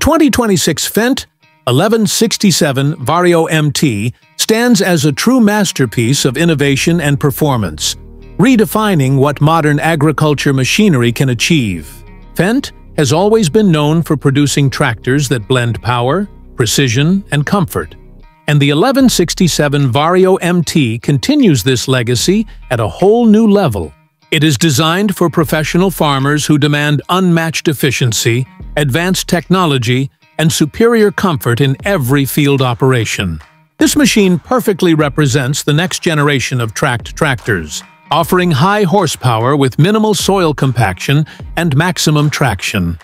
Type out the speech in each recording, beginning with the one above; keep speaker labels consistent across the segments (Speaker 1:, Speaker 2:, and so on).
Speaker 1: 2026 Fendt 1167 Vario MT stands as a true masterpiece of innovation and performance, redefining what modern agriculture machinery can achieve. Fendt has always been known for producing tractors that blend power, precision, and comfort. And the 1167 Vario MT continues this legacy at a whole new level. It is designed for professional farmers who demand unmatched efficiency, advanced technology, and superior comfort in every field operation. This machine perfectly represents the next generation of tracked tractors, offering high horsepower with minimal soil compaction and maximum traction.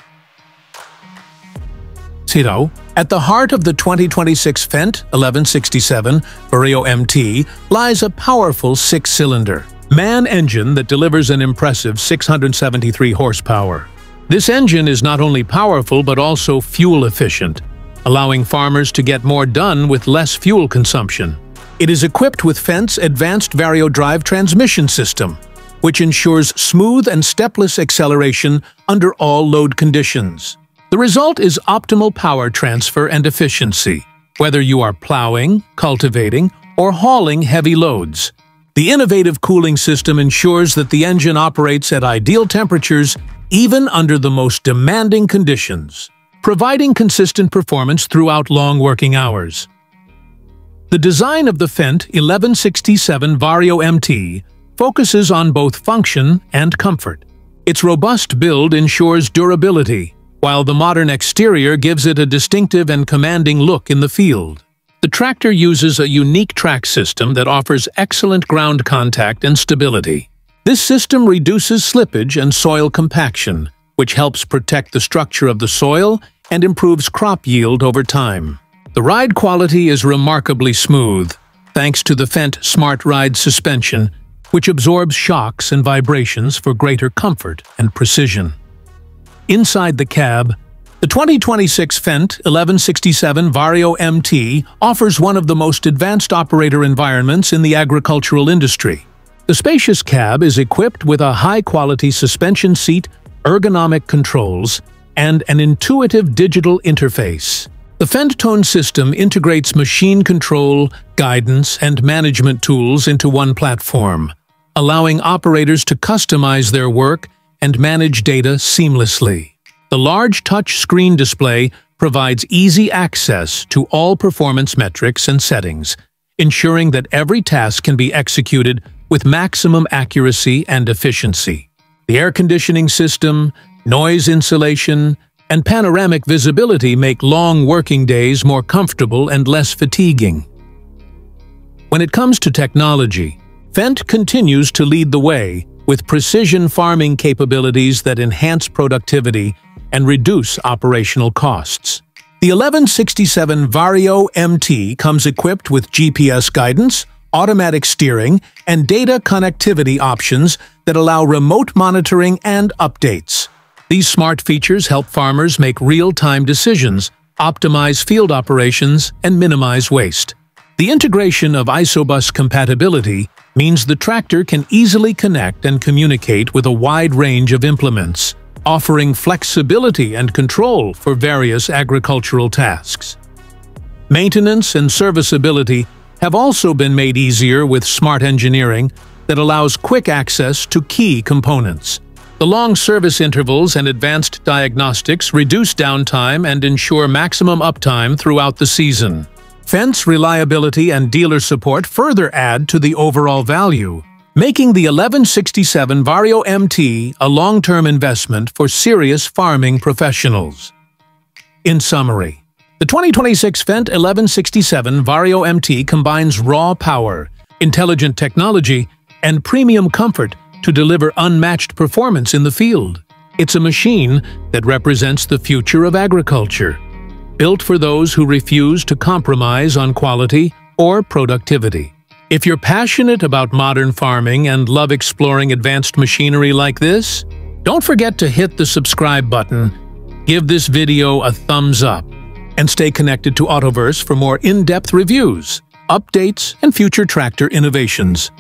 Speaker 1: Zero. At the heart of the 2026 Fendt 1167 Vario MT lies a powerful six-cylinder, MAN engine that delivers an impressive 673 horsepower. This engine is not only powerful but also fuel efficient, allowing farmers to get more done with less fuel consumption. It is equipped with Fendt's Advanced Vario Drive transmission system, which ensures smooth and stepless acceleration under all load conditions. The result is optimal power transfer and efficiency, whether you are plowing, cultivating, or hauling heavy loads. The innovative cooling system ensures that the engine operates at ideal temperatures even under the most demanding conditions, providing consistent performance throughout long working hours. The design of the Fendt 1167 Vario MT focuses on both function and comfort. Its robust build ensures durability, while the modern exterior gives it a distinctive and commanding look in the field. The tractor uses a unique track system that offers excellent ground contact and stability. This system reduces slippage and soil compaction, which helps protect the structure of the soil and improves crop yield over time. The ride quality is remarkably smooth, thanks to the Fendt Smart Ride suspension, which absorbs shocks and vibrations for greater comfort and precision. Inside the cab, the 2026 Fendt 1167 Vario MT offers one of the most advanced operator environments in the agricultural industry. The spacious cab is equipped with a high-quality suspension seat, ergonomic controls, and an intuitive digital interface. The Fendt system integrates machine control, guidance, and management tools into one platform, allowing operators to customize their work and manage data seamlessly. The large touch-screen display provides easy access to all performance metrics and settings, ensuring that every task can be executed with maximum accuracy and efficiency. The air conditioning system, noise insulation, and panoramic visibility make long working days more comfortable and less fatiguing. When it comes to technology, Fendt continues to lead the way with precision farming capabilities that enhance productivity and reduce operational costs. The 1167 Vario MT comes equipped with GPS guidance, automatic steering, and data connectivity options that allow remote monitoring and updates. These smart features help farmers make real-time decisions, optimize field operations, and minimize waste. The integration of Isobus compatibility means the tractor can easily connect and communicate with a wide range of implements, offering flexibility and control for various agricultural tasks. Maintenance and serviceability have also been made easier with smart engineering that allows quick access to key components. The long service intervals and advanced diagnostics reduce downtime and ensure maximum uptime throughout the season. Fendt's reliability and dealer support further add to the overall value, making the 1167 Vario MT a long-term investment for serious farming professionals. In summary, the 2026 Fendt 1167 Vario MT combines raw power, intelligent technology, and premium comfort to deliver unmatched performance in the field. It's a machine that represents the future of agriculture built for those who refuse to compromise on quality or productivity. If you're passionate about modern farming and love exploring advanced machinery like this, don't forget to hit the subscribe button, give this video a thumbs up, and stay connected to Autoverse for more in-depth reviews, updates, and future tractor innovations.